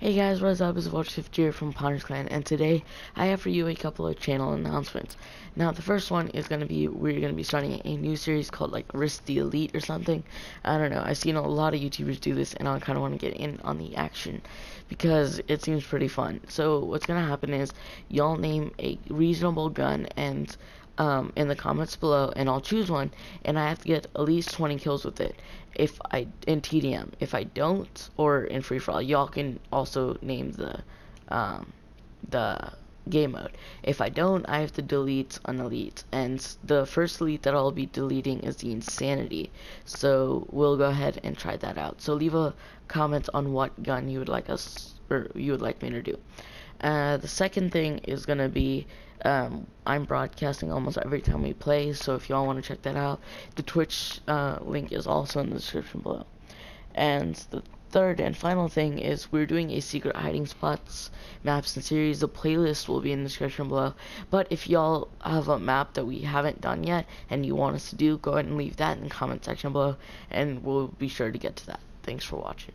Hey guys, what's up? It's Vulture here from Pawnage Clan, and today I have for you a couple of channel announcements. Now, the first one is going to be, we're going to be starting a new series called, like, Risk the Elite or something. I don't know, I've seen a lot of YouTubers do this, and I kind of want to get in on the action, because it seems pretty fun. So, what's going to happen is, y'all name a reasonable gun, and um, in the comments below, and I'll choose one, and I have to get at least 20 kills with it. If I in TDM, if I don't, or in free for all, y'all can also name the um, the game mode. If I don't, I have to delete an elite, and the first elite that I'll be deleting is the insanity. So we'll go ahead and try that out. So leave a comment on what gun you would like us or you would like me to do. Uh, the second thing is gonna be um, I'm broadcasting almost every time we play, so if y'all want to check that out, the Twitch uh, link is also in the description below. And the third and final thing is we're doing a secret hiding spots maps and series. The playlist will be in the description below. But if y'all have a map that we haven't done yet and you want us to do, go ahead and leave that in the comment section below, and we'll be sure to get to that. Thanks for watching.